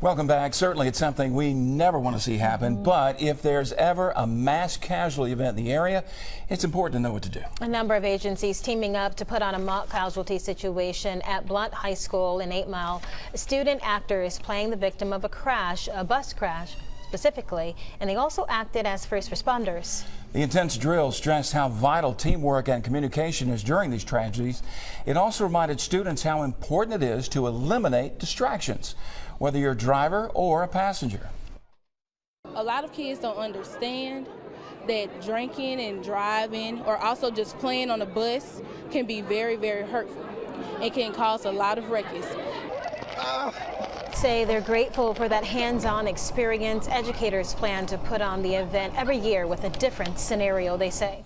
Welcome back. Certainly, it's something we never want to see happen. Mm-hmm. But if there's ever a mass casualty event in the area, it's important to know what to do. A number of agencies teaming up to put on a mock casualty situation at Blount High School in 8 Mile. A student actor is playing the victim of a crash, a bus crash specifically, and they also acted as first responders. The intense drill stressed how vital teamwork and communication is during these tragedies. It also reminded students how important it is to eliminate distractions, whether you're a driver or a passenger. A lot of kids don't understand that drinking and driving or also just playing on a bus can be very, very hurtful. It can cause a lot of wreckage. Ah. Say they're grateful for that hands-on experience. Educators plan to put on the event every year with a different scenario, they say.